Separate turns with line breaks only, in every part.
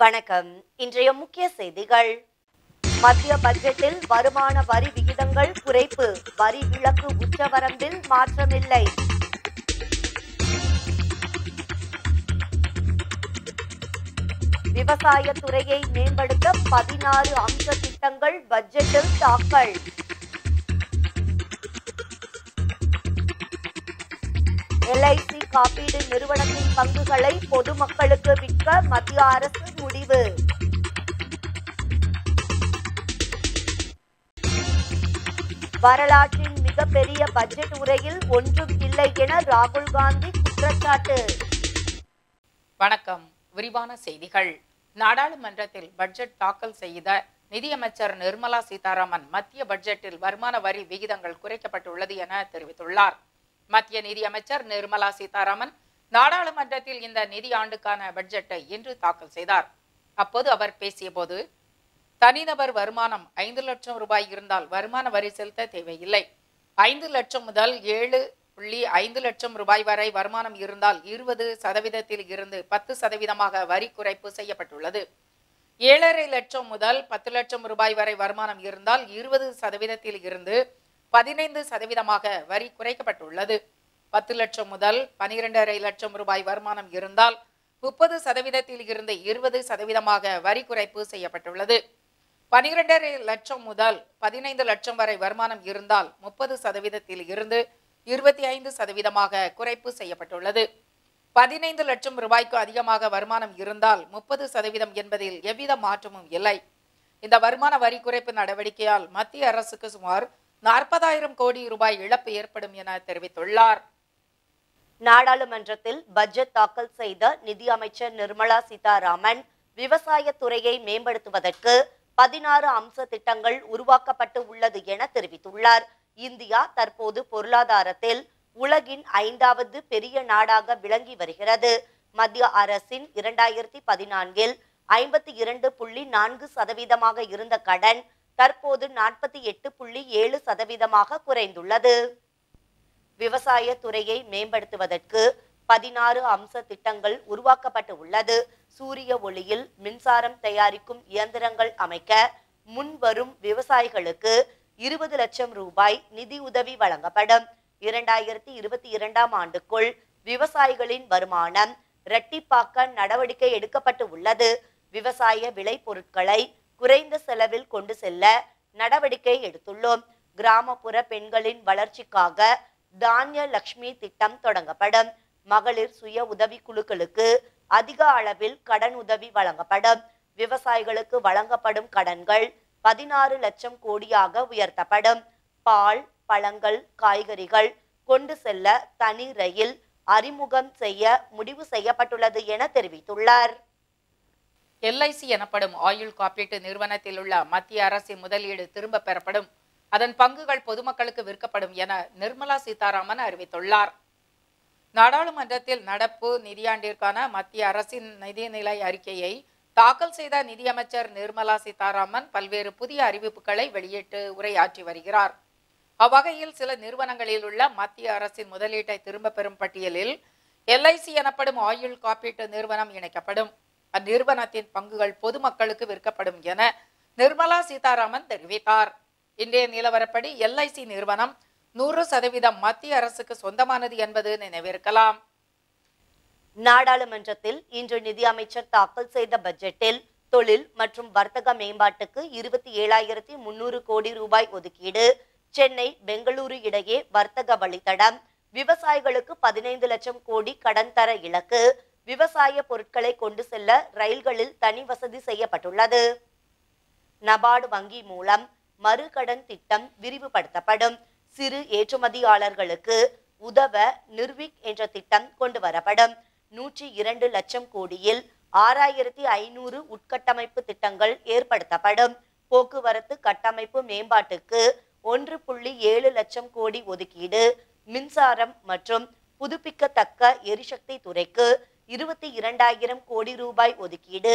வணக்கம். இன்றைய முக்கிய செய்திகள். மத்திய பட்ஜெட்டில் வருமான வரி விகிதங்கள் குறைப்பு. வரி விலக்கு உச்சவரம்பில் மாற்றமில்லை. விவசாய துறையை மேம்படுத்த பதினாறு அம்ச திட்டங்கள் பட்ஜெட்டில் தாக்கல். எல்ஐசி காப்பீடு நிறுவனத்தின் பங்குகளை பொதுமக்களுக்கு விற்க மத்திய அரசு முடிவு. வரலாற்றின் மிகப்பெரிய பட்ஜெட் உரையில் ஒன்றும் இல்லை என ராகுல் காந்தி குற்றச்சாட்டு.
வணக்கம். விரிவான செய்திகள். நாடாளுமன்றத்தில் பட்ஜெட் தாக்கல் செய்த நிதியமைச்சர் நிர்மலா சீதாராமன் மத்திய பட்ஜெட்டில் வருமான வரி விகிதங்கள் குறைக்கப்பட்டுள்ளது என தெரிவித்துள்ளார். மத்திய நிதியமைச்சர் நிர்மலா சீதாராமன் நாடாளுமன்றத்தில் இந்த நிதியாண்டுக்கான பட்ஜெட்டை இன்று தாக்கல் செய்தார். அப்போது அவர் பேசியபோது தனிநபர் வருமானம் ஐந்து லட்சம் ரூபாய் இருந்தால் வருமான வரி செலுத்த தேவையில்லை. ஐந்து லட்சம் முதல் ஏழு புள்ளி ஐந்து லட்சம் ரூபாய் வரை வருமானம் இருந்தால் இருபது சதவீதத்தில் இருந்து பத்து சதவீதமாக வரி குறைப்பு செய்யப்பட்டுள்ளது. ஏழரை லட்சம் முதல் பத்து லட்சம் ரூபாய் வரை வருமானம் இருந்தால் இருபது சதவீதத்தில் இருந்து பதினைந்து சதவீதமாக வரி குறைக்கப்பட்டுள்ளது. பத்து லட்சம் முதல் பனிரெண்டரை லட்சம் ரூபாய் வருமானம் இருந்தால் முப்பது சதவீதத்தில் இருந்து இருபது சதவீதமாக வரி குறைப்பு செய்யப்பட்டுள்ளது. பனிரெண்டரை லட்சம் முதல் பதினைந்து லட்சம் வரை வருமானம் இருந்தால் முப்பது சதவீதத்தில் இருந்து இருபத்தி ஐந்து சதவீதமாக குறைப்பு செய்யப்பட்டுள்ளது. பதினைந்து லட்சம் ரூபாய்க்கு அதிகமாக வருமானம் இருந்தால் முப்பது சதவீதம் என்பதில் எவ்வித மாற்றமும் இல்லை. இந்த வருமான வரி குறைப்பு நடவடிக்கையால் மத்திய அரசுக்கு சுமார் நாற்பதாயிரம் கோடி ரூபாய் இழப்பு ஏற்படும் என தெரிவித்துள்ளார்.
நாடாளுமன்றத்தில் பட்ஜெட் தாக்கல் செய்த நிதியமைச்சர் நிர்மலா சீதாராமன் விவசாய துறையை மேம்படுத்துவதற்கு பதினாறு அம்ச திட்டங்கள் உருவாக்கப்பட்டு உள்ளது என தெரிவித்துள்ளார். இந்தியா தற்போது பொருளாதாரத்தில் உலகின் ஐந்தாவது பெரிய நாடாக விளங்கி வருகிறது. மத்திய அரசின் இரண்டாயிரத்தி பதினான்கில் ஐம்பத்தி இரண்டு புள்ளி நான்கு சதவீதமாக இருந்த கடன் தற்போது நாற்பத்தி எட்டு புள்ளி ஏழு சதவீதமாக குறைந்துள்ளது. விவசாய துறையை மேம்படுத்துவதற்கு பதினாறு அம்ச திட்டங்கள் உருவாக்கப்பட்டு உள்ளது. சூரிய ஒளியில் மின்சாரம் தயாரிக்கும் இயந்திரங்கள் அமைக்க முன்வரும் விவசாயிகளுக்கு இருபது லட்சம் ரூபாய் நிதி உதவி வழங்கப்படும். இரண்டாயிரத்தி இருபத்தி இரண்டாம் ஆண்டுக்குள் விவசாயிகளின் வருமானம் இரட்டிப்பாக்க நடவடிக்கை எடுக்கப்பட்டு உள்ளது. விவசாய விளை பொருட்களை குறைந்த செலவில் கொண்டு செல்ல நடவடிக்கை எடுத்துள்ளோம். கிராமப்புற பெண்களின் வளர்ச்சிக்காக தானிய லக்ஷ்மி திட்டம் தொடங்கப்படும். மகளிர் சுய உதவி குழுக்களுக்கு அதிக அளவில் கடன் உதவி வழங்கப்படும். விவசாயிகளுக்கு வழங்கப்படும் கடன்கள் பதினாறு லட்சம் கோடியாக உயர்த்தப்படும். பால் பழங்கள் காய்கறிகள் கொண்டு செல்ல தனி ரயில் அறிமுகம் செய்ய முடிவு செய்யப்பட்டுள்ளது என தெரிவித்துள்ளார்.
எல்ஐசி எனப்படும் ஆயுள் காப்பீட்டு நிறுவனத்தில் உள்ள மத்திய அரசின் முதலீடு திரும்ப பெறப்படும். அதன் பங்குகள் பொதுமக்களுக்கு விற்கப்படும் என நிர்மலா சீதாராமன் அறிவித்துள்ளார். நாடாளுமன்றத்தில் நடப்பு நிதியாண்டிற்கான மத்திய அரசின் நிதிநிலை அறிக்கையை தாக்கல் செய்த நிதியமைச்சர் நிர்மலா சீதாராமன் பல்வேறு புதிய அறிவிப்புகளை வெளியிட்டு உரையாற்றி வருகிறார். அவ்வகையில் சில நிறுவனங்களில் உள்ள மத்திய அரசின் முதலீட்டை திரும்ப பெறும் பட்டியலில் எல்ஐசி எனப்படும் ஆயுள் காப்பீட்டு நிறுவனம் இணைக்கப்படும். அந்நிறுவனத்தின் பங்குகள் பொதுமக்களுக்கு விற்கப்படும் என நிர்மலா சீதாராமன் தெரிவித்தார். இன்றைய நிலவரப்படி எல்ஐசி நிறுவனம் நூறு சதவீதம் மத்திய அரசுக்கு சொந்தமானது என்பது நினைவிருக்கலாம்.
நாடாளுமன்றத்தில் இன்று நிதியமைச்சர் தாக்கல் செய்த பட்ஜெட்டில் தொழில் மற்றும் வர்த்தக மேம்பாட்டுக்கு இருபத்தி ஏழாயிரத்தி முன்னூறு கோடி ரூபாய் ஒதுக்கீடு சென்னை பெங்களூரு இடையே வர்த்தக வழித்தடம் விவசாயிகளுக்கு பதினைந்து லட்சம் கோடி கடன் தர இலக்கு விவசாய பொருட்களை கொண்டு செல்ல ரயில்களில் தனி வசதி செய்யப்பட்டுள்ளது. நபார்டு வங்கி மூலம் மறுகடன் திட்டம் விரிவுபடுத்தப்படும். சிறு ஏற்றுமதியாளர்களுக்கு உதவ நிர்விக் என்ற திட்டம் கொண்டு வரப்படும். நூற்றி இரண்டு லட்சம் கோடியில் ஆறாயிரத்தி ஐநூறு உட்கட்டமைப்பு திட்டங்கள் ஏற்படுத்தப்படும். போக்குவரத்து கட்டமைப்பு மேம்பாட்டுக்கு ஒன்று புள்ளி ஏழு லட்சம் கோடி ஒதுக்கீடு மின்சாரம் மற்றும் புதுப்பிக்கத்தக்க எரிசக்தி துறைக்கு இருபத்தி இரண்டாயிரம் கோடி ரூபாய் ஒதுக்கீடு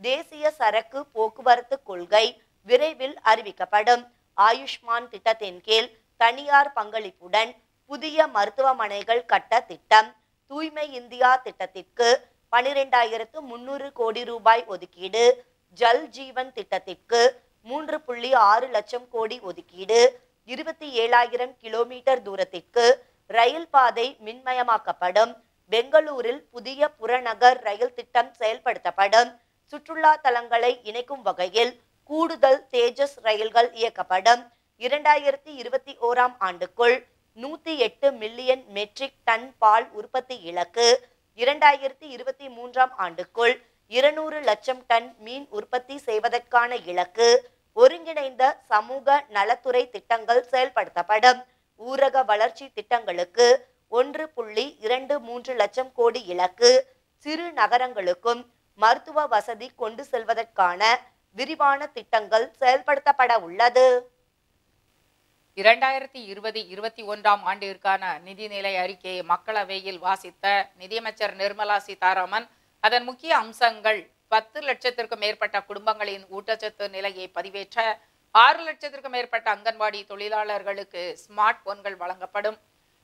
தேசிய சரக்கு போக்குவரத்து கொள்கை விரைவில் அறிவிக்கப்படும். ஆயுஷ்மான் திட்டத்தின் கீழ் தனியார் பங்களிப்புடன் புதிய மருத்துவமனைகள் கட்ட திட்டம். தூய்மை இந்தியா திட்டத்திற்கு பனிரெண்டாயிரத்து முன்னூறு கோடி ரூபாய் ஒதுக்கீடு. ஜல் ஜீவன் திட்டத்திற்கு மூன்று புள்ளி ஆறு லட்சம் கோடி ஒதுக்கீடு. இருபத்தி ஏழாயிரம் கிலோமீட்டர் தூரத்திற்கு ரயில் பாதை மின்மயமாக்கப்படும். பெங்களூரில் புதிய புறநகர் ரயில் திட்டம் செயல்படுத்தப்படும். சுற்றுலா தலங்களை இணைக்கும் வகையில் கூடுதல் தேஜஸ் ரயில்கள் இயக்கப்படும். இரண்டாயிரத்தி இருபத்தி ஓராம் ஆண்டுக்குள் நூத்தி எட்டு மில்லியன் மெட்ரிக் டன் பால் உற்பத்தி இலக்கு இரண்டாயிரத்தி இருபத்தி மூன்றாம் ஆண்டுக்குள் இருநூறு லட்சம் டன் மீன் உற்பத்தி செய்வதற்கான இலக்கு ஒருங்கிணைந்த சமூக நலத்துறை திட்டங்கள் செயல்படுத்தப்படும். ஊரக வளர்ச்சி திட்டங்களுக்கு ஒன்று புள்ளி இரண்டு மூன்று லட்சம் கோடி இலக்கு. சிறு நகரங்களுக்கும் மருத்துவ வசதி கொண்டு செல்வதற்கான விரிவான திட்டங்கள் செயல்படுத்தப்பட உள்ளது.
இரண்டாயிரத்தி இருபது இருபத்தி ஒன்றாம் ஆண்டிற்கான நிதிநிலை அறிக்கையை மக்களவையில் வாசித்த நிதியமைச்சர் நிர்மலா சீதாராமன் அதன் முக்கிய அம்சங்கள் பத்து லட்சத்திற்கும் மேற்பட்ட குடும்பங்களின் ஊட்டச்சத்து நிலையை பதிவேற்ற ஆறு லட்சத்திற்கும் மேற்பட்ட அங்கன்வாடி தொழிலாளர்களுக்கு ஸ்மார்ட் போன்கள் வழங்கப்படும்.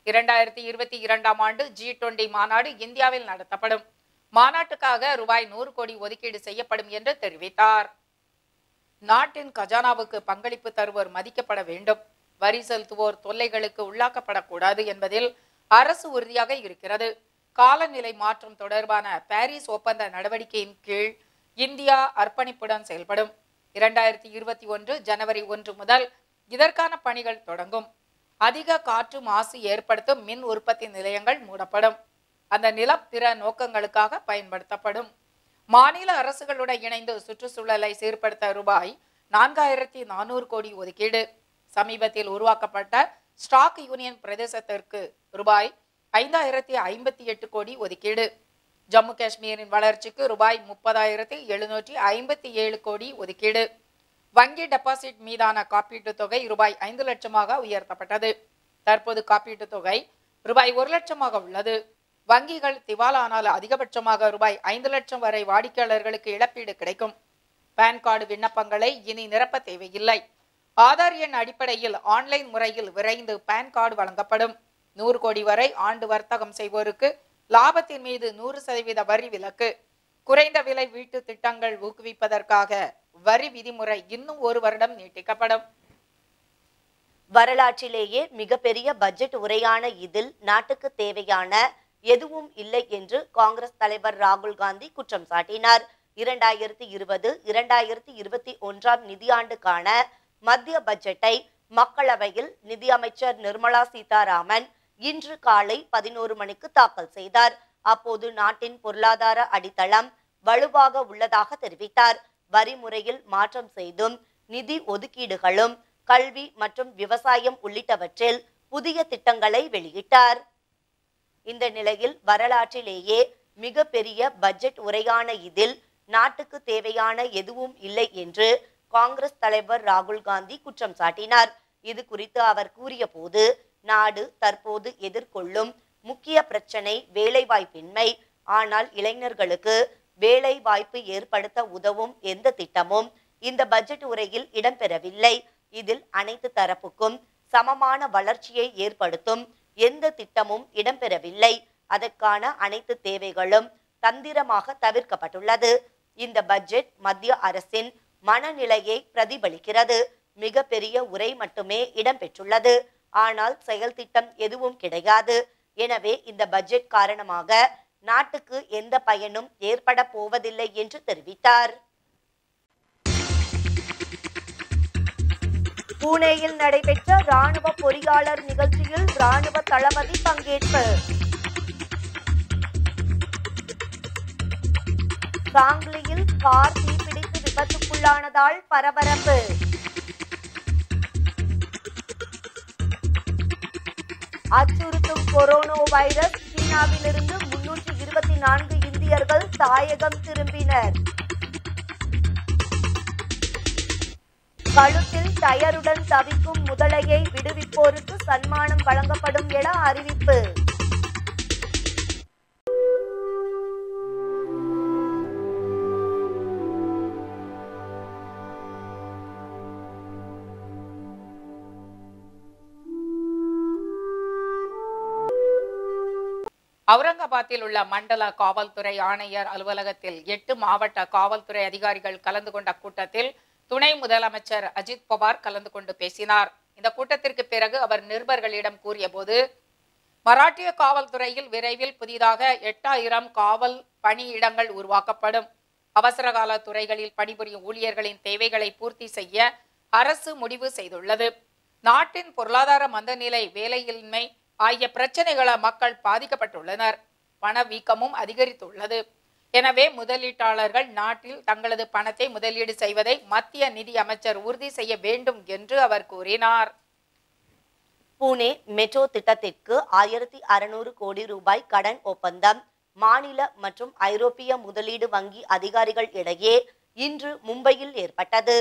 இரண்டாயிரத்தி இருபத்தி இரண்டாம் ஆண்டு ஜி டுவெண்டி மாநாடு இந்தியாவில் நடத்தப்படும். மாநாட்டுக்காக ரூபாய் நூறு கோடி ஒதுக்கீடு செய்யப்படும் என்று தெரிவித்தார். நாட்டின் கஜானாவுக்கு பங்களிப்பு தருவோர் மதிக்கப்பட வேண்டும். வரி செலுத்துவோர் தொல்லைகளுக்கு உள்ளாக்கப்படக்கூடாது என்பதில் அரசு உறுதியாக இருக்கிறது. காலநிலை மாற்றம் தொடர்பான பாரிஸ் ஒப்பந்த நடவடிக்கையின் கீழ் இந்தியா அர்ப்பணிப்புடன் செயல்படும். இரண்டாயிரத்தி இருபத்தி ஒன்று ஜனவரி ஒன்று முதல் இதற்கான பணிகள் தொடங்கும். அதிக காற்று மாசு ஏற்படுத்தும் மின் உற்பத்தி நிலையங்கள் மூடப்படும். அந்த நிலம் பிற நோக்கங்களுக்காக பயன்படுத்தப்படும். மாநில அரசுகளுடன் இணைந்து சுற்றுச்சூழலை சீர்படுத்த ரூபாய் நான்காயிரத்தி நானூறு கோடி ஒதுக்கீடு. சமீபத்தில் உருவாக்கப்பட்ட ஸ்டாக் யூனியன் பிரதேசத்திற்கு ரூபாய் ஐந்தாயிரத்தி ஐம்பத்தி எட்டு கோடி ஒதுக்கீடு. ஜம்மு காஷ்மீரின் வளர்ச்சிக்கு ரூபாய் முப்பதாயிரத்தி எழுநூற்றி ஐம்பத்தி ஏழு கோடி ஒதுக்கீடு. வங்கி டெபாசிட் மீதான காப்பீட்டுத் தொகை ரூபாய் ஐந்து லட்சமாக உயர்த்தப்பட்டது. தற்போது காப்பீட்டுத் தொகை ரூபாய் ஒரு லட்சமாக உள்ளது. வங்கிகள் திவாலானால் அதிகபட்சமாக ரூபாய் ஐந்து லட்சம் வரை வாடிக்கையாளர்களுக்கு இழப்பீடு கிடைக்கும். பான் கார்டு விண்ணப்பங்களை இனி நிரப்ப தேவையில்லை. ஆதார் எண் அடிப்படையில் ஆன்லைன் முறையில் விரைந்து பான் கார்டு வழங்கப்படும். நூறு கோடி வரை ஆண்டு வர்த்தகம் செய்வோருக்கு லாபத்தின் மீது நூறு சதவீத வரி விலக்கு. குறைந்த விலை வீட்டு திட்டங்கள் ஊக்குவிப்பதற்காக வரி விதிமுறை இன்னும் ஒரு வருடம் நீட்டிக்கப்படும்.
வரலாற்றிலேயே மிகப்பெரிய பட்ஜெட் உரையான இதில் நாட்டுக்கு தேவையான எதுவும் இல்லை என்று காங்கிரஸ் தலைவர் ராகுல் காந்தி குற்றம் சாட்டினார். இரண்டாயிரத்தி இருபது இரண்டாயிரத்தி இருபத்தி ஒன்றாம் நிதியாண்டுக்கான மத்திய பட்ஜெட்டை மக்களவையில் நிதியமைச்சர் நிர்மலா சீதாராமன் இன்று காலை பதினோரு மணிக்கு தாக்கல் செய்தார். அப்போது நாட்டின் பொருளாதார அடித்தளம் வலுவாக உள்ளதாக தெரிவித்தார். வரி முறையில் மாற்றம் செய்தும் நிதி ஒதுக்கீடுகளும் கல்வி மற்றும் விவசாயம் உள்ளிட்டவற்றில் புதிய திட்டங்களை வெளியிட்டார். இந்த நிலையில் வரலாற்றிலேயே மிக பெரிய பட்ஜெட் உரையான இதில் நாட்டுக்கு தேவையான எதுவும் இல்லை என்று காங்கிரஸ் தலைவர் ராகுல் காந்தி குற்றம் சாட்டினார். இது குறித்து அவர் கூறிய போது நாடு தற்போது எதிர்கொள்ளும் முக்கிய பிரச்சனை வேலைவாய்ப்பின்மை. ஆனால் இளைஞர்களுக்கு வேலை வாய்ப்பு ஏற்படுத்த உதவும் எந்த திட்டமும் இந்த பட்ஜெட் உரையில் இடம்பெறவில்லை. இதில் அனைத்து தரப்புக்கும் சமமான வளர்ச்சியை ஏற்படுத்தும் எந்த திட்டமும் இடம்பெறவில்லை. அதற்கான அனைத்து தேவைகளும் தந்திரமாக தவிர்க்கப்பட்டுள்ளது. இந்த பட்ஜெட் மத்திய அரசின் மனநிலையை பிரதிபலிக்கிறது. மிகப்பெரிய உரை மட்டுமே இடம்பெற்றுள்ளது. ஆனால் செயல் திட்டம் எதுவும் கிடையாது. எனவே இந்த பட்ஜெட் காரணமாக நாட்டுக்கு எந்த பயனும் ஏற்பட போவதில்லை என்று தெரிவித்தார். புனேயில் நடைபெற்ற ராணுவ பொறியாளர் நிகழ்ச்சியில் ராணுவ தளபதி பங்கேற்பு. சாங்லியில் கார் தீப்பிடித்து விபத்துக்குள்ளானதால் பரபரப்பு. அச்சுறுத்தும் கொரோனா வைரஸ் சீனாவிலிருந்து நான்கு இந்தியர்கள் தாயகம் திரும்பினர். கழுத்தில் டயருடன் தவிக்கும் முதலையை விடுவிப்போருக்கு சன்மானம் வழங்கப்படும் என அறிவிப்பு.
அவுரங்காபாத்தில் உள்ள மண்டல காவல்துறை ஆணையர் அலுவலகத்தில் எட்டு மாவட்ட காவல்துறை அதிகாரிகள் கலந்து கொண்ட கூட்டத்தில் துணை முதலமைச்சர் அஜித் பவார் கலந்து கொண்டு பேசினார். இந்த கூட்டத்திற்கு பிறகு அவர் நிருபர்களிடம் கூறியபோது மராட்டிய காவல்துறையில் விரைவில் புதிதாக எட்டாயிரம் காவல் பணியிடங்கள் உருவாக்கப்படும். அவசரகால துறைகளில் பணிபுரியும் ஊழியர்களின் தேவைகளை பூர்த்தி செய்ய அரசு முடிவு செய்துள்ளது. நாட்டின் பொருளாதார மந்தநிலை வேலையின்மை ஆகிய பிரச்சனைகளால் மக்கள் பாதிக்கப்பட்டுள்ளனர். பணவீக்கமும் அதிகரித்துள்ளது. எனவே முதலீட்டாளர்கள் நாட்டில் தங்களது பணத்தை முதலீடு செய்வதை மத்திய நிதி அமைச்சர் உறுதி செய்ய வேண்டும் என்று அவர் கூறினார்.
புனே மெட்ரோ திட்டத்திற்கு ஆயிரத்தி அறுநூறு கோடி ரூபாய் கடன் ஒப்பந்தம். மாநில மற்றும் ஐரோப்பிய முதலீடு வங்கி அதிகாரிகள் இடையே இன்று மும்பையில் ஏற்பட்டது.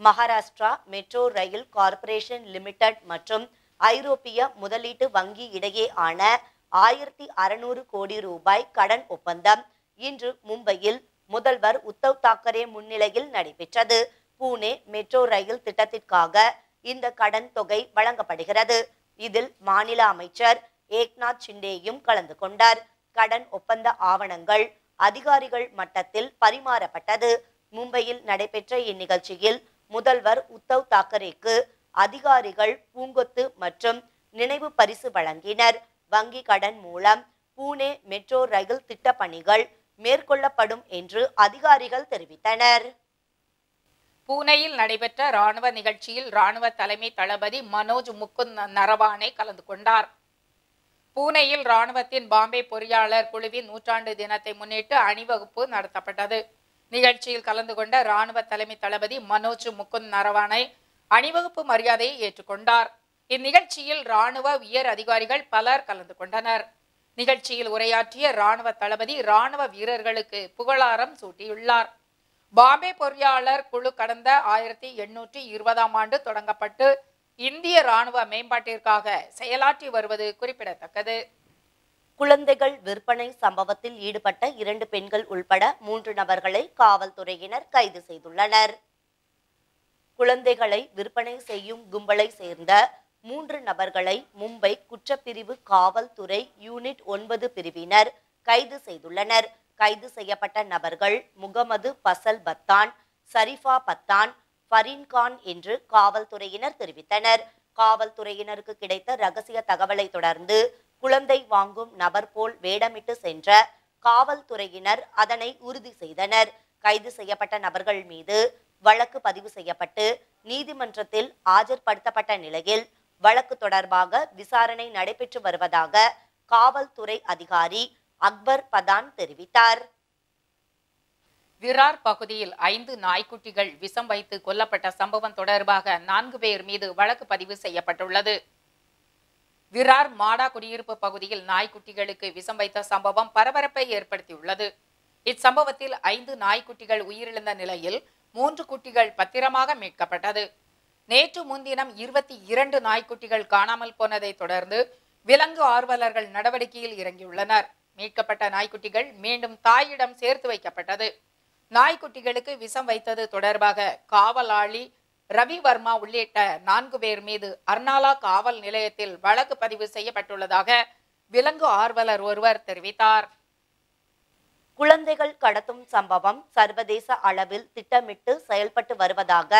Maharashtra metro rail corporation limited மற்றும் ஐரோப்பிய முதலீட்டு வங்கி இடையே ஆன ஆயிரத்தி அறுநூறு கோடி ரூபாய் கடன் ஒப்பந்தம் இன்று மும்பையில் முதல்வர் உத்தவ் தாக்கரே முன்னிலையில் நடைபெற்றது. பூனே மெட்ரோ ரயில் திட்டத்திற்காக இந்த கடன் தொகை வழங்கப்படுகிறது. இதில் மாநில அமைச்சர் ஏக்நாத் ஷிண்டேயும் கலந்து கொண்டார். கடன் ஒப்பந்த ஆவணங்கள் அதிகாரிகள் மட்டத்தில் பரிமாறப்பட்டது. மும்பையில் நடைபெற்ற இந்நிகழ்ச்சியில் முதல்வர் உத்தவ் தாக்கரேக்கு அதிகாரிகள் பூங்கொத்து மற்றும் நினைவு பரிசு வழங்கினர். வங்கி கடன் மூலம் பூனே மெட்ரோ ரயில் திட்ட பணிகள் மேற்கொள்ளப்படும் என்று அதிகாரிகள் தெரிவித்தனர்.
பூனேயில் நடைபெற்ற ராணுவ நிகழ்ச்சியில் ராணுவ தலைமை தளபதி மனோஜ் முகுந்த் நரவானே கலந்து கொண்டார். பூனேயில் ராணுவத்தின் பாம்பே பொறியாளர் குழுவின் நூற்றாண்டு தினத்தை முன்னிட்டு அணிவகுப்பு நடத்தப்பட்டது. நிகழ்ச்சியில் கலந்து கொண்ட ராணுவ தலைமை தளபதி மனோஜ் முகுந்த் நரவானை அணிவகுப்பு மரியாதையை ஏற்றுக்கொண்டார். இந்நிகழ்ச்சியில் ராணுவ உயர் அதிகாரிகள் பலர் கலந்து கொண்டனர். நிகழ்ச்சியில் உரையாற்றிய ராணுவ தளபதி ராணுவ வீரர்களுக்கு புகழாரம் சூட்டியுள்ளார். பாம்பே பொறியாளர் குழு கடந்த ஆயிரத்தி எண்ணூற்றி இருபதாம் ஆண்டு தொடங்கப்பட்டு இந்திய ராணுவ மேம்பாட்டிற்காக செயலாற்றி வருவது குறிப்பிடத்தக்கது.
குழந்தைகள் விற்பனை சம்பவத்தில் ஈடுபட்ட இரண்டு பெண்கள் உள்பட மூன்று நபர்களை காவல்துறையினர் கைது செய்துள்ளனர். குழந்தைகளை விற்பனை செய்யும் கும்பலை சேர்ந்த மூன்று நபர்களை மும்பை குற்றப்பிரிவு காவல்துறை யூனிட் ஒன்பது பிரிவினர் கைது செய்துள்ளனர். கைது செய்யப்பட்ட நபர்கள் முகமது பசல் பத்தான் சரிஃபா பத்தான் ஃபரின்கான் என்று காவல்துறையினர் தெரிவித்தனர். காவல்துறையினருக்கு கிடைத்த ரகசிய தகவலை தொடர்ந்து குழந்தை வாங்கும் நபர் போல் வேடமிட்டு சென்ற காவல்துறையினர் அதனை உறுதி செய்தனர். கைது செய்யப்பட்ட நபர்கள் மீது வழக்கு பதிவு செய்யப்பட்டு நீதிமன்றத்தில் ஆஜர்படுத்தப்பட்ட நிலையில் வழக்கு தொடர்பாக விசாரணை நடைபெற்று வருவதாக காவல்துறை அதிகாரி அக்பர் பதான் தெரிவித்தார்.
விரார் பகுதியில் ஐந்து நாய்க்குட்டிகள் விஷம் வைத்து கொல்லப்பட்ட சம்பவம் தொடர்பாக நான்கு பேர் மீது வழக்கு பதிவு செய்யப்பட்டுள்ளது. விரார் மாடா குடியிருப்பு பகுதியில் நாய்க்குட்டிகளுக்கு விஷம் வைத்த சம்பவம் பரபரப்பை ஏற்படுத்தியுள்ளது. இச்சம்பவத்தில் ஐந்து நாய்க்குட்டிகள் உயிரிழந்த நிலையில் மூன்று குட்டிகள் பத்திரமாக மீட்கப்பட்டது. நேற்று முன்தினம் இருபத்தி இரண்டு நாய்க்குட்டிகள் காணாமல் போனதை தொடர்ந்து விலங்கு ஆர்வலர்கள் நடவடிக்கையில் இறங்கியுள்ளனர். மீட்கப்பட்ட நாய்க்குட்டிகள் மீண்டும் தாயிடம் சேர்த்து வைக்கப்பட்டது. நாய்க்குட்டிகளுக்கு விஷம் வைத்தது தொடர்பாக காவலாளி ரவி வர்மா உள்ளிட்ட நான்கு பேர் மீது அர்னாலா காவல் நிலையத்தில் வழக்கு பதிவு செய்யப்பட்டுள்ளதாக விலங்கு ஆர்வலர் ஒருவர் தெரிவித்தார்.
குழந்தைகள் கடத்தும் சம்பவம் சர்வதேச அளவில் திட்டமிட்டு செயல்பட்டு வருவதாக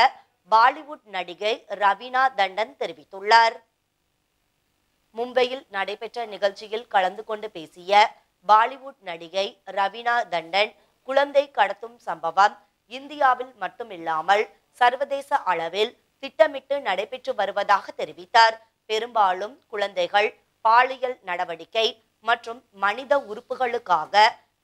பாலிவுட் நடிகை ரவீனா தண்டன் தெரிவித்துள்ளார். மும்பையில் நடைபெற்ற நிகழ்ச்சியில் கலந்து கொண்டு பேசிய பாலிவுட் நடிகை ரவீனா தண்டன் குழந்தை கடத்தும் சம்பவம் இந்தியாவில் மட்டுமில்லாமல் சர்வதேச அளவில் திட்டமிட்டு நடைபெற்று வருவதாக தெரிவித்தார். பெரும்பாலும் குழந்தைகள் பாலியல் நடவடிக்கை மற்றும் மனித உறுப்புகளுக்காக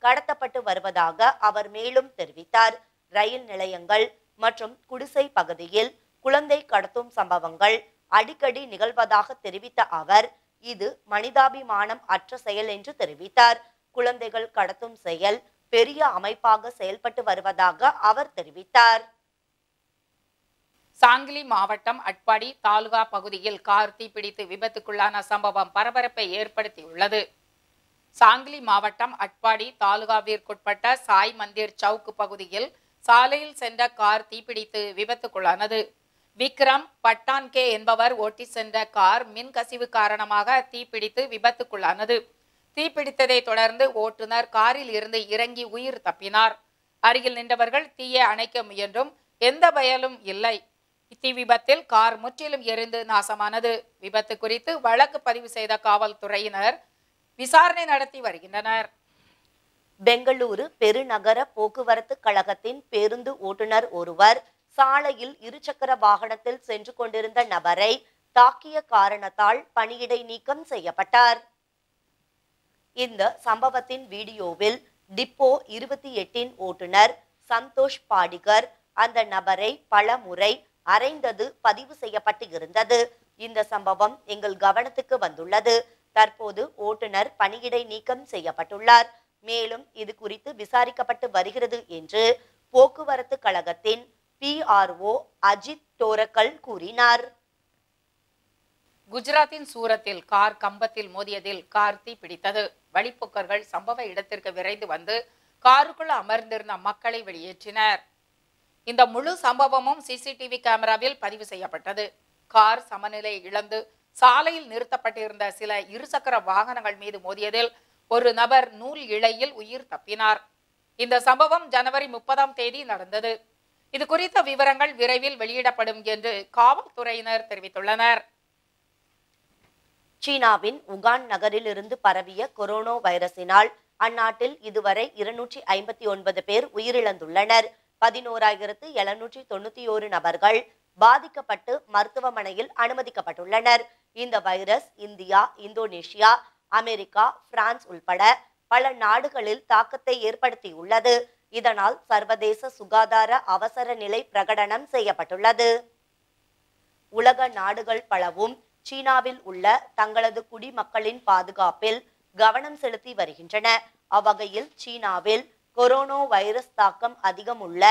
கடத்தப்பட்டு வருவதாக அவர் மேலும் தெரிவித்தார். ரயில் நிலையங்கள் மற்றும் குடிசை பகுதியில் குழந்தை கடத்தும் சம்பவங்கள் அடிக்கடி நிகழ்வதாக தெரிவித்த அவர் இது மனிதாபிமானம் அற்ற செயல் என்று தெரிவித்தார். குழந்தைகள் கடத்தும் செயல் பெரிய அமைப்பாக செயல்பட்டு வருவதாக அவர் தெரிவித்தார்.
சாங்கிலி மாவட்டம் அட்பாடி தாலுகா பகுதியில் கார் தீப்பிடித்து விபத்துக்குள்ளான சம்பவம் பரபரப்பை ஏற்படுத்தியுள்ளது. சாங்கிலி மாவட்டம் அட்பாடி தாலுகாவிற்குட்பட்ட சாய் மந்திர் சவுக் பகுதியில் சாலையில் சென்ற கார் தீப்பிடித்து விபத்துக்குள்ளானது. விக்ரம் பட்டான்கே என்பவர் ஓட்டி சென்ற கார் மின் கசிவு காரணமாக தீப்பிடித்து விபத்துக்குள்ளானது. தீப்பிடித்ததை தொடர்ந்து ஓட்டுநர் காரில் இருந்து இறங்கி உயிர் தப்பினார். அருகில் நின்றவர்கள் தீயை அணைக்க முயன்றும் எந்த பயலும் இல்லை. தீ விபத்தில் கார் முற்றிலும் எரிந்து நாசமானது. விபத்து குறித்து வழக்கு பதிவு செய்த காவல்துறையினர் விசாரணை நடத்தி வருகின்றனர்.
பெங்களூரு பெருநகர போக்குவரத்து கழகத்தின் பேருந்து ஓட்டுநர் ஒருவர் சாலையில் இருசக்கர வாகனத்தில் சென்று கொண்டிருந்த நபரை தாக்கிய காரணத்தால் பணியிடை நீக்கம் செய்யப்பட்டார். இந்த சம்பவத்தின் வீடியோவில் டிப்போ இருபத்தி எட்டின் ஓட்டுநர் சந்தோஷ் பாடிகர் அந்த நபரை பல முறை அறைந்தது பதிவு செய்யப்பட்டு இருந்தது. இந்த சம்பவம் எங்கள் கவனத்துக்கு வந்துள்ளது. தற்போது ஓட்டுநர் பணியிடை நீக்கம் செய்யப்பட்டுள்ளார். மேலும் இது குறித்து விசாரிக்கப்பட்டு வருகிறது என்று போக்குவரத்து கழகத்தின் பிஆர்ஓ அஜித் டோரக்கல் கூறினார்.
குஜராத்தின் சூரத்தில் கார் கம்பத்தில் மோதியதில் கார் தீ பிடித்தது. வழிப்போக்கர்கள் சம்பவ இடத்திற்கு விரைந்து வந்து காருக்குள் அமர்ந்திருந்த மக்களை வெளியேற்றினர். இந்த முழு சம்பவமும் சிசிடிவி கேமராவில் பதிவு செய்யப்பட்டது. கார் சமநிலை இழந்து சாலையில் நிறுத்தப்பட்டிருந்த சில இருசக்கர வாகனங்கள் மீது மோதியதில் ஒரு நபர் நூல் இழையில் உயிர் தப்பினார். இந்த சம்பவம் ஜனவரி முப்பதாம் தேதி நடந்தது. இது குறித்த விவரங்கள் விரைவில் வெளியிடப்படும் என்று காவல்துறையினர் தெரிவித்துள்ளனர்.
சீனாவின் உகான் நகரிலிருந்து பரவிய கொரோனா வைரஸினால் அந்நாட்டில் இதுவரை இருநூற்றி ஐம்பத்தி ஒன்பது பேர் உயிரிழந்துள்ளனர். பதினோராயிரத்து எழுநூற்றி தொண்ணூத்தி ஓரு நபர்கள் பாதிக்கப்பட்டு மருத்துவமனையில் அனுமதிக்கப்பட்டுள்ளனர். இந்த virus India Indonesia America France உள்பட பல நாடுகளில் தாக்கத்தை ஏற்படுத்தியுள்ளது. இதனால் சர்வதேச சுகாதார அவசர நிலை பிரகடனம் செய்யப்பட்டுள்ளது. உலக நாடுகள் பலவும் சீனாவில் உள்ள தங்களது குடிமக்களின் பாதுகாப்பில் கவனம் செலுத்தி வருகின்றன. அவ்வகையில் சீனாவில் கொரோனா வைரஸ் தாக்கம் அதிகம் உள்ள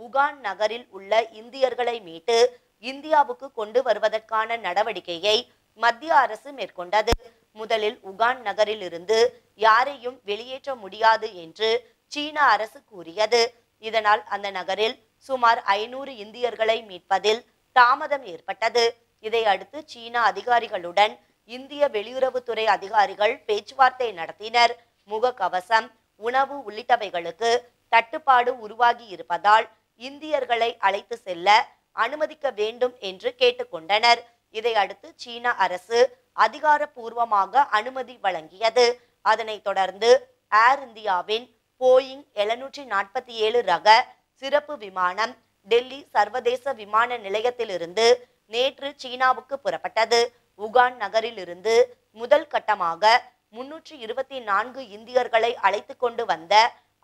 உகான் நகரில் உள்ள இந்தியர்களை மீட்டு இந்தியாவுக்கு கொண்டு வருவதற்கான நடவடிக்கையை மத்திய அரசு மேற்கொண்டது. முதலில் உகான் நகரில் இருந்து யாரையும் வெளியேற்ற முடியாது என்று சீன அரசு கூறியது. இதனால் அந்த நகரில் சுமார் ஐநூறு இந்தியர்களை மீட்பதில் தாமதம் ஏற்பட்டது. இதை அடுத்து சீன அதிகாரிகளுடன் இந்திய வெளியுறவுத்துறை அதிகாரிகள் பேச்சுவார்த்தை நடத்தினர். முகக்கவசம் உணவு உள்ளிட்டவைகளுக்கு தட்டுப்பாடு உருவாகி இருப்பதால் இந்தியர்களை அழைத்து செல்ல அனுமதிக்க வேண்டும் என்று கேட்டுக்கொண்டனர். இதை அடுத்து சீன அரசு அதிகாரப்பூர்வமாக அனுமதி வழங்கியது. அதனைத் தொடர்ந்து ஏர் இந்தியாவின் போயிங் எழுநூற்றி நாற்பத்தி ஏழு ரக சிறப்பு விமானம் டெல்லி சர்வதேச விமான நிலையத்திலிருந்து நேற்று சீனாவுக்கு புறப்பட்டது. உகான் நகரிலிருந்து முதல் கட்டமாக முன்னூற்றி இருபத்தி நான்கு இந்தியர்களை அழைத்து கொண்டு வந்த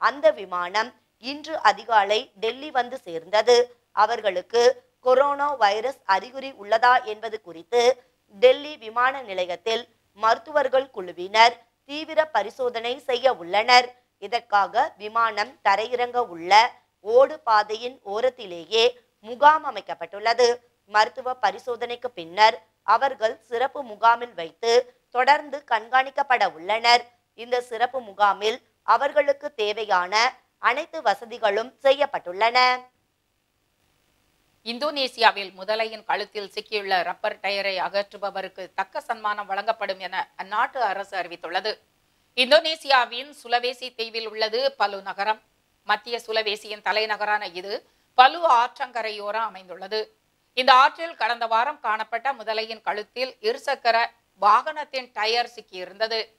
அந்த விமானம் இன்று அதிகாலை டெல்லி வந்து சேர்ந்தது. அவர்களுக்கு கொரோனா வைரஸ் அறிகுறி உள்ளதா என்பது குறித்து டெல்லி விமான நிலையத்தில் மருத்துவர்கள் குழுவினர் தீவிர பரிசோதனை செய்ய உள்ளனர். இதற்காக விமானம் தரையிறங்க உள்ள ஓடு பாதையின் ஓரத்திலேயே முகாம் அமைக்கப்பட்டுள்ளது. மருத்துவ பரிசோதனைக்கு பின்னர் அவர்கள் சிறப்பு முகாமில் வைத்து தொடர்ந்து கண்காணிக்கப்பட உள்ளனர். இந்த சிறப்பு முகாமில் அவர்களுக்கு தேவையான அனைத்து வசதிகளும் செய்யப்பட்டுள்ளன.
இந்தோனேசியாவில் முதலையின் கழுத்தில் சிக்கியுள்ள ரப்பர் டயரை அகற்றுபவருக்கு தக்க சன்மானம் வழங்கப்படும் என அந்நாட்டு அரசு அறிவித்துள்ளது. இந்தோனேசியாவின் சுலவேசி தீவில் உள்ளது பலு நகரம். மத்திய சுலவேசியின் தலைநகரான இது பலு ஆற்றங்கரையோரம் அமைந்துள்ளது. இந்த ஆற்றில் கடந்த வாரம் காணப்பட்ட முதலையின் கழுத்தில் இருசக்கர வாகனத்தின் டயர் சிக்கியிருந்தது.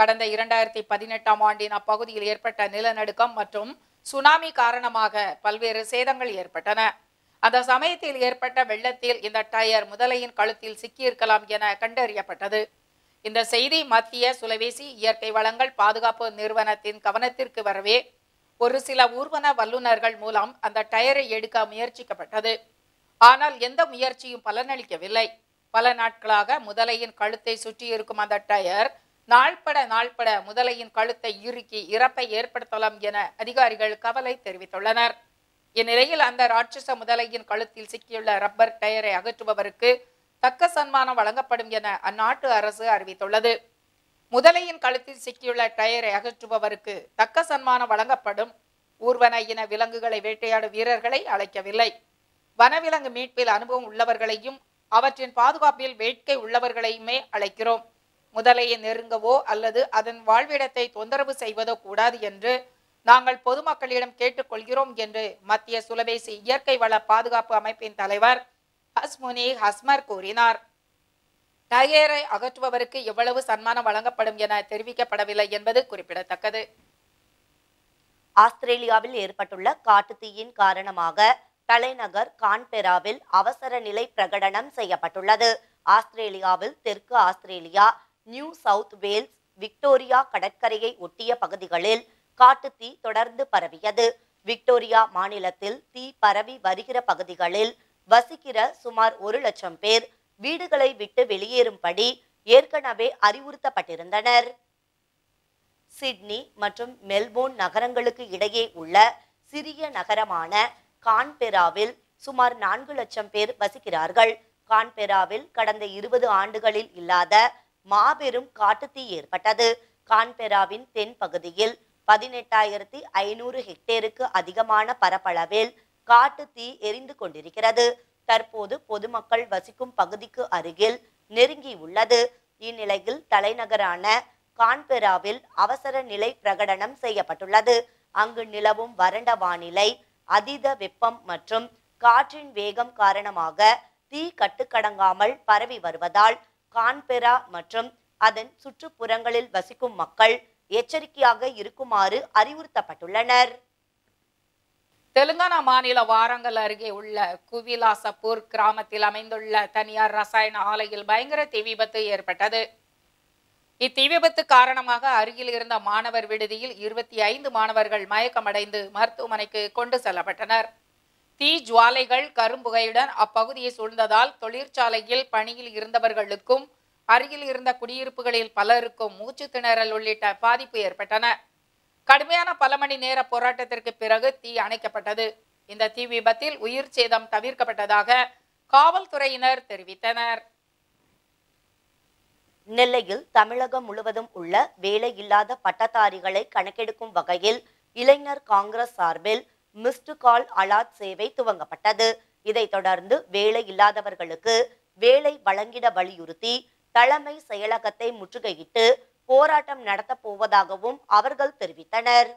கடந்த இரண்டாயிரத்தி பதினெட்டாம் ஆண்டின் அப்பகுதியில் ஏற்பட்ட நிலநடுக்கம் மற்றும் சுனாமி காரணமாக பல்வேறு சேதங்கள் ஏற்பட்டன. அந்த சமயத்தில் ஏற்பட்ட வெள்ளத்தில் இந்த டயர் முதலையின் கழுத்தில் சிக்கியிருக்கலாம் என கண்டறியப்பட்டது. இந்த செய்தி மத்திய சுலவேசி இயற்கை வளங்கள் பாதுகாப்பு நிறுவனத்தின் கவனத்திற்கு வரவே ஒரு சில ஊர்வன வல்லுநர்கள் மூலம் அந்த டயரை எடுக்க முயற்சிக்கப்பட்டது. ஆனால் எந்த முயற்சியும் பலனளிக்கவில்லை. பல நாட்களாக முதலையின் கழுத்தை சுற்றியிருக்கும் அந்த டயர் நாள்பட நாள்பட முதலையின் கழுத்தை இறுக்கி இறப்பை ஏற்படுத்தலாம் என அதிகாரிகள் கவலை தெரிவித்துள்ளனர். இந்நிலையில் அந்த ராட்சச முதலையின் கழுத்தில் சிக்கியுள்ள ரப்பர் டயரை அகற்றுபவருக்கு தக்க சன்மானம் வழங்கப்படும் என அந்நாட்டு அரசு அறிவித்துள்ளது. முதலையின் கழுத்தில் சிக்கியுள்ள டயரை அகற்றுபவருக்கு தக்க சன்மானம் வழங்கப்படும் ஊர்வன இன விலங்குகளை வேட்டையாடும் வீரர்களை அழைக்கவில்லை. வனவிலங்கு மீட்பில் அனுபவம் உள்ளவர்களையும் அவற்றின் பாதுகாப்பில் வேட்கை உள்ளவர்களையுமே அழைக்கிறோம். முதலையை நெருங்கவோ அல்லது அதன் வாழ்விடத்தை தொந்தரவு செய்வதோ கூடாது என்று நாங்கள் பொதுமக்களிடம் கேட்டுக்கொள்கிறோம் என்று மத்திய சுலபேசி இயற்கை வள பாதுகாப்பு அமைப்பின் தலைவர் ஹஸ்முனி ஹஸ்மர் கூறினார். டயரை அகற்றுபவருக்கு எவ்வளவு சன்மானம் வழங்கப்படும் என தெரிவிக்கப்படவில்லை என்பது குறிப்பிடத்தக்கது.
ஆஸ்திரேலியாவில் ஏற்பட்டுள்ள காட்டுத்தீயின் காரணமாக தலைநகர் கான்பெராவில் அவசர நிலை பிரகடனம் செய்யப்பட்டுள்ளது. ஆஸ்திரேலியாவில் தெற்கு Australia New South Wales Victoria கடற்கரையை ஒட்டிய பகுதிகளில் காட்டுத்தீ தொடர்ந்து பரவியது. விக்டோரியா மாநிலத்தில் தீ பரவி வருகிற பகுதிகளில் வசிக்கிற சுமார் ஒரு லட்சம் பேர் வீடுகளை விட்டு வெளியேறும்படி ஏற்கனவே அறிவுறுத்தப்பட்டிருந்தனர். சிட்னி மற்றும் மெல்போர்ன் நகரங்களுக்கு இடையே உள்ள சிறிய நகரமான கான்பெராவில் சுமார் நான்கு லட்சம் பேர் வசிக்கிறார்கள். கான்பெராவில் கடந்த இருபது ஆண்டுகளில் இல்லாத மாபெரும் காட்டுத்தீ ஏற்பட்டது. கான்பெராவின் தென் பகுதியில் பதினெட்டாயிரத்தி ஐநூறு ஹெக்டேருக்கு அதிகமான பரப்பளவில் காட்டுத்தீ எரிந்து கொண்டிருக்கிறது. தற்போது பொதுமக்கள் வசிக்கும் பகுதிக்கு அருகில் நெருங்கி உள்ளது. இந்நிலையில் தலைநகரான கான்பெராவில் அவசர நிலை பிரகடனம் செய்யப்பட்டுள்ளது. அங்கு நிலவும் வறண்ட வானிலை அதீத வெப்பம் மற்றும் காற்றின் வேகம் காரணமாக தீ கட்டுக்கடங்காமல் பரவி வருவதால் கான்பெரா மற்றும் அதன் சுற்றுப்புறங்களில் வசிக்கும் மக்கள் எச்சரிக்கையாக இருக்குமாறு அறிவுறுத்தப்பட்டுள்ளனர்.
தெலுங்கானா மாநில வாரங்கல் அருகே உள்ள குவிலாசப்பூர் கிராமத்தில் அமைந்துள்ள தனியார் ரசாயன ஆலையில் பயங்கர தீ விபத்து ஏற்பட்டது. இத்தீ விபத்து காரணமாக அருகில் இருந்த மாணவர் விடுதியில் இருபத்தி ஐந்து மாணவர்கள் மயக்கமடைந்து மருத்துவமனைக்கு கொண்டு செல்லப்பட்டனர். தீ ஜுவாலைகள் கரும்புகையுடன் அப்பகுதியை சூழ்ந்ததால் தொழிற்சாலையில் பணியில் இருந்தவர்களுக்கும் அருகில் இருந்த குடியிருப்புகளில் பலருக்கும் மூச்சு திணறல் உள்ளிட்ட பாதிப்பு ஏற்பட்டன. கடுமையான பல மணி நேர போராட்டத்திற்கு பிறகு தீ அணைக்கப்பட்டது. இந்த தீ விபத்தில் உயிர் சேதம் தவிர்க்கப்பட்டதாக காவல்துறையினர் தெரிவித்தனர்.
நெல்லையில் தமிழகம் முழுவதும் உள்ள வேலையில்லாத பட்டதாரிகளை கணக்கெடுக்கும் வகையில் இளைஞர் காங்கிரஸ் சார்பில் மிஸ்டு கால் அலாட் சேவை துவங்கப்பட்டது. இதைத் தொடர்ந்து வேலை இல்லாதவர்களுக்கு வேலை வழங்கிட வலியுறுத்தி தலைமை செயலகத்தை முற்றுகையிட்டு போராட்டம் நடத்தப் போவதாகவும் அவர்கள் தெரிவித்தனர்.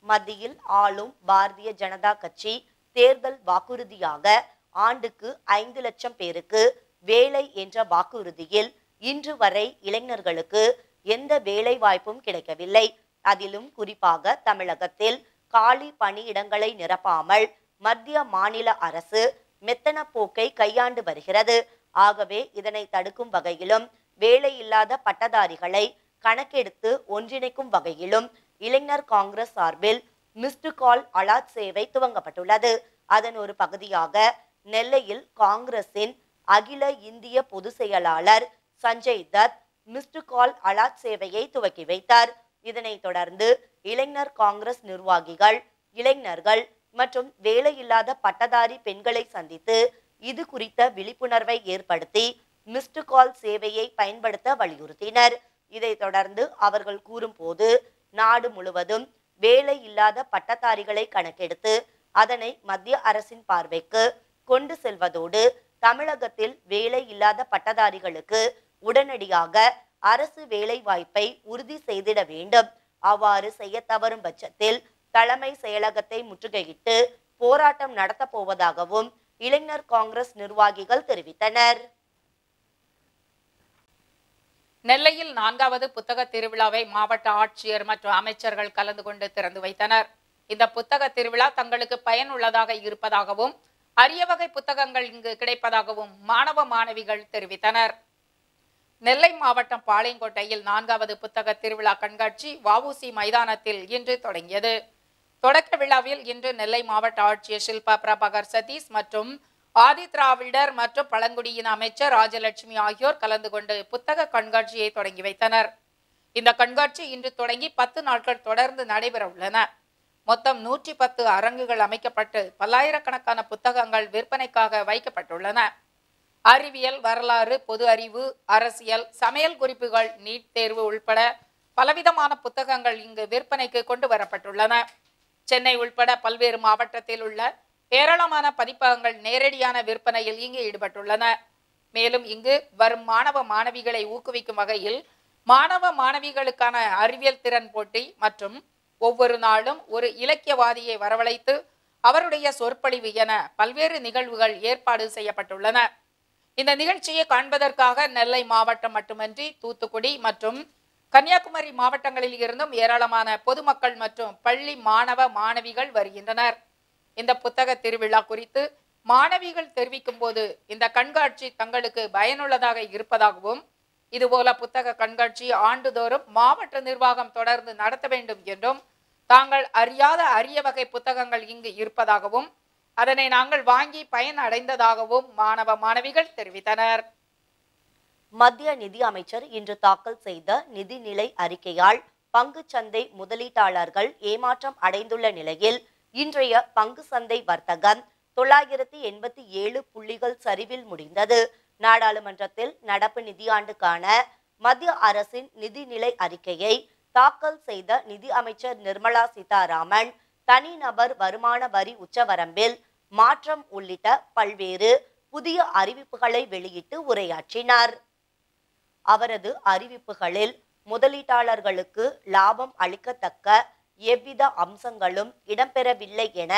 மத்தியில் ஆளும் பாரதிய ஜனதா கட்சி தேர்தல் வாக்குறுதியாக ஆண்டுக்கு ஐந்து லட்சம் பேருக்கு வேலை என்ற வாக்குறுதியில் இன்று வரை இளைஞர்களுக்கு எந்த வேலை வாய்ப்பும் கிடைக்கவில்லை. அதிலும் குறிப்பாக தமிழகத்தில் காலி பணியிடங்களை நிரப்பாமல் மத்திய மாநில அரசு மெத்தன போக்கை கையாண்டு வருகிறது. ஆகவே இதனை தடுக்கும் வகையிலும் வேலையில்லாத பட்டதாரிகளை கணக்கெடுத்து ஒன்றிணைக்கும் வகையிலும் இளைஞர் காங்கிரஸ் சார்பில் மிஸ்டு கால் அலாட் சேவை துவங்கப்பட்டுள்ளது. அதன் ஒரு பகுதியாக நெல்லையில் காங்கிரசின் அகில இந்திய பொதுச் செயலாளர் Sanjay Dutt missed call allot சேவையை துவக்கி வைத்தார். இதனைத் தொடர்ந்து இளைஞர் காங்கிரஸ் நிர்வாகிகள் இளைஞர்கள் மற்றும் வேலையில்லாத பட்டதாரி பெண்களை சந்தித்து இது குறித்த விழிப்புணர்வை ஏற்படுத்தி மிஸ்டு கால் சேவையை பயன்படுத்த வலியுறுத்தினர். இதைத் தொடர்ந்து அவர்கள் கூறும்போது நாடு முழுவதும் வேலை இல்லாத பட்டதாரிகளை கணக்கெடுத்து அதனை மத்திய அரசின் பார்வைக்கு கொண்டு செல்வதோடு தமிழகத்தில் வேலை இல்லாத பட்டதாரிகளுக்கு உடனடியாக அரசு வேலை வாய்ப்பை உறுதி செய்திட வேண்டும். அவ்வாறு செய்ய தவறும் பட்சத்தில் தலைமை செயலகத்தை முற்றுகையிட்டு போராட்டம் நடத்தப் போவதாகவும் இளைஞர் காங்கிரஸ் நிர்வாகிகள் தெரிவித்தனர்.
நெல்லையில் நான்காவது புத்தக திருவிழாவை மாவட்ட ஆட்சியர் மற்றும் அமைச்சர்கள் கலந்து கொண்டு திறந்து வைத்தனர். இந்த புத்தக திருவிழா தங்களுக்கு பயனுள்ளதாக இருப்பதாகவும் அரிய வகை புத்தகங்கள் இங்கு கிடைப்பதாகவும் மாணவ மாணவிகள் தெரிவித்தனர். நெல்லை மாவட்டம் பாளையங்கோட்டையில் நான்காவது புத்தக திருவிழா கண்காட்சி வஉசி மைதானத்தில் இன்று தொடங்கியது. தொடக்க விழாவில் இன்று நெல்லை மாவட்ட ஆட்சியர் ஷில்பா பிரபாகர் சதீஷ் மற்றும் ஆதித்ராவிடர் மற்றும் பழங்குடியின் அமைச்சர் ராஜலட்சுமி ஆகியோர் கலந்து கொண்டு புத்தக கண்காட்சியை தொடங்கி வைத்தனர். இந்த கண்காட்சி இன்று தொடங்கி பத்து நாட்கள் தொடர்ந்து நடைபெற உள்ளன. மொத்தம் நூற்றி பத்து அரங்குகள் அமைக்கப்பட்டு பல்லாயிரக்கணக்கான புத்தகங்கள் விற்பனைக்காக வைக்கப்பட்டுள்ளன. அறிவியல் வரலாறு பொது அறிவு அரசியல் சமையல் குறிப்புகள் நீட் தேர்வு உள்பட பலவிதமான புத்தகங்கள் இங்கு விற்பனைக்கு கொண்டு வரப்பட்டுள்ளன. சென்னை உள்பட பல்வேறு மாவட்டத்தில் உள்ள ஏராளமான பதிப்பகங்கள் நேரடியான விற்பனையில் இங்கு ஈடுபட்டுள்ளன. மேலும் இங்கு வரும் மாணவ மாணவிகளை ஊக்குவிக்கும் வகையில் மாணவ மாணவிகளுக்கான அறிவியல் திறன் போட்டி மற்றும் ஒவ்வொரு நாளும் ஒரு இலக்கியவாதியை வரவழைத்து அவருடைய சொற்பொழிவு என பல்வேறு நிகழ்வுகள் ஏற்பாடு செய்யப்பட்டுள்ளன. இந்த நிகழ்ச்சியை காண்பதற்காக நெல்லை மாவட்டம் மட்டுமன்றி தூத்துக்குடி மற்றும் கன்னியாகுமரி மாவட்டங்களில் இருந்தும் ஏராளமான பொதுமக்கள் மற்றும் பள்ளி மாணவ மாணவிகள் வருகின்றனர். இந்த புத்தக திருவிழா குறித்து மாணவிகள் தெரிவிக்கும் போது இந்த கண்காட்சி தங்களுக்கு பயனுள்ளதாக இருப்பதாகவும் இதுபோல புத்தக கண்காட்சி ஆண்டுதோறும் மாவட்ட நிர்வாகம் தொடர்ந்து நடத்த வேண்டும் என்றும் தாங்கள் அறியாத அரிய வகை புத்தகங்கள் இங்கு இருப்பதாகவும் அதனை நாங்கள் வாங்கி பயன் அடைந்ததாகவும் மாணவ மாணவிகள் தெரிவித்தனர்.
மத்திய நிதி அமைச்சர் இன்று தாக்கல் செய்த நிதிநிலை அறிக்கையால் பங்கு சந்தை முதலீட்டாளர்கள் ஏமாற்றம் அடைந்துள்ள நிலையில் இன்றைய பங்கு சந்தை வர்த்தகம் தொள்ளாயிரத்தி எண்பத்தி ஏழு புள்ளிகள் சரிவில் முடிந்தது. நாடாளுமன்றத்தில் நடப்பு நிதியாண்டுக்கான மத்திய அரசின் நிதிநிலை அறிக்கையை தாக்கல் செய்த நிதி அமைச்சர் நிர்மலா சீதாராமன் தனிநபர் வருமான வரி உச்சவரம்பில் மாற்றம் உள்ளிட்ட பல்வேறு புதிய அறிவிப்புகளை வெளியிட்டு உரையாற்றினார். அவரது அறிவிப்புகளில் முதலீட்டாளர்களுக்கு லாபம் அளிக்கத்தக்க எவ்வித அம்சங்களும் இடம்பெறவில்லை என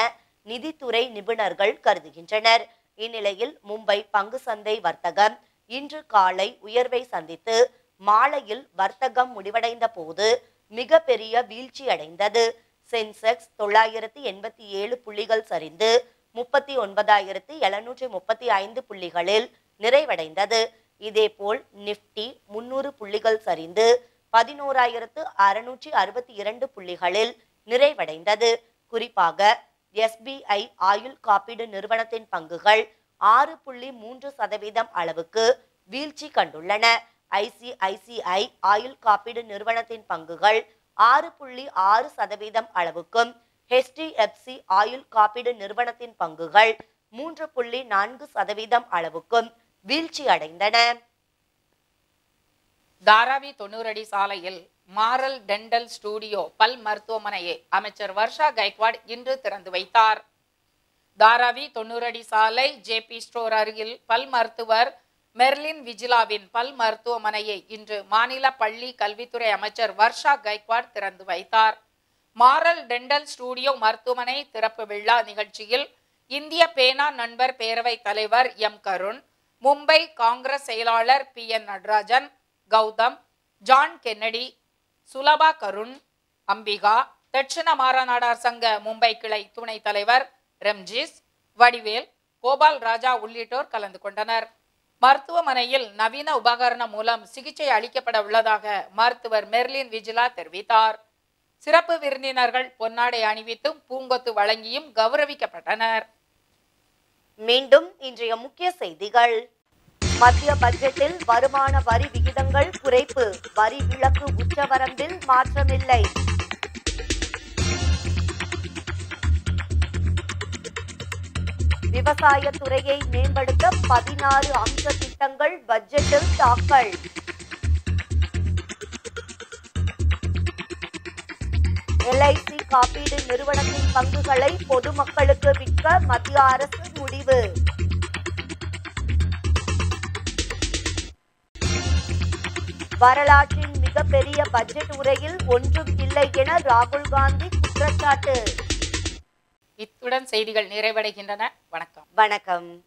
நிதித்துறை நிபுணர்கள் கருதுகின்றனர். இந்நிலையில் மும்பை பங்கு சந்தை வர்த்தகம் இன்று காலை உயர்வை சந்தித்து மாலையில் வர்த்தகம் முடிவடைந்த போது மிக பெரிய வீழ்ச்சியடைந்தது. சென்செக்ஸ் தொள்ளாயிரத்தி எண்பத்தி ஏழு புள்ளிகள் சரிந்து முப்பத்தி ஒன்பதாயிரத்தி எழுநூற்றி முப்பத்தி ஐந்து புள்ளிகளில் நிறைவடைந்தது. இதேபோல் நிப்டி முன்னூறு புள்ளிகள் சரிந்து பதினோராயிரத்து அறுநூற்றி அறுபத்தி இரண்டு புள்ளிகளில் நிறைவடைந்தது. குறிப்பாக எஸ்பிஐ ஆயுள் காப்பீடு நிறுவனத்தின் பங்குகள் ஆறு புள்ளி மூன்று சதவீதம் அளவுக்கு வீழ்ச்சி கண்டுள்ளன. ஐசிஐசிஐ ஆயுள் காப்பீடு நிறுவனத்தின் பங்குகள் ஆறு புள்ளி ஆறு சதவீதம் அளவுக்கும் ஹெச்டிஎஃப்சி ஆயுள் காப்பீடு நிறுவனத்தின் பங்குகள் மூன்று புள்ளி நான்கு சதவீதம் அளவுக்கும் வீழ்ச்சி அடைந்தன
தாராவி தொண்ணூறடி சாலையில் மாரல் டென்டல் ஸ்டூடியோ பல் மருத்துவமனையை அமைச்சர் வர்ஷா கைக்வாட் இன்று திறந்து வைத்தார். தாராவி தொண்ணூறடி சாலை ஜே பி ஸ்டோர் அருகில் பல் மருத்துவர் மெர்லின் விஜிலாவின் பல் மருத்துவமனையை இன்று மாநில பள்ளி கல்வித்துறை அமைச்சர் வர்ஷா கைக்வாட் திறந்து வைத்தார். மாரல் டென்டல் ஸ்டூடியோ மருத்துவமனை திறப்பு விழா நிகழ்ச்சியில் இந்திய பேனா நண்பர் பேரவைத் தலைவர் எம் கருண் மும்பை காங்கிரஸ் செயலாளர் P N Natarajan Gautham John Kennedy Sulabha Karun Ambika Dakshina Maranadar Sangha Mumbai கிளை துணைத் தலைவர் ரெம்ஜிஸ் வடிவேல் கோபால் ராஜா உள்ளிட்டோர் கலந்து கொண்டனர். மருத்துவமனையில் நவீன உபகரணம் மூலம் சிகிச்சை அளிக்கப்பட உள்ளதாக மருத்துவர் மெர்லின் விஜிலா தெரிவித்தார். சிறப்பு விருந்தினர்கள் பொன்னாடை அணிவித்தும் பூங்கொத்து வழங்கியும் கௌரவிக்கப்பட்டனர்.
மீண்டும் இன்றைய முக்கிய செய்திகள். மத்திய பட்ஜெட்டில் வருமான வரி விகிதங்கள் குறைப்பு. வரி விலக்கு உச்சவரம்பில் மாற்றமில்லை. விவசாய துறையை மேம்படுத்த பதினாறு அம்ச திட்டங்கள் பட்ஜெட்டில் தாக்கல். எல்ஐசி காப்பீடு நிறுவனத்தின் பங்குகளை பொதுமக்களுக்கு விற்க மத்திய அரசு முடிவு. வரலாற்றின் மிகப்பெரிய பட்ஜெட் உரையில் ஒன்றும் இல்லை என ராகுல் காந்தி குற்றச்சாட்டு.
இத்துடன் செய்திகள் நிறைவடைகின்றன. வணக்கம்.
வணக்கம்.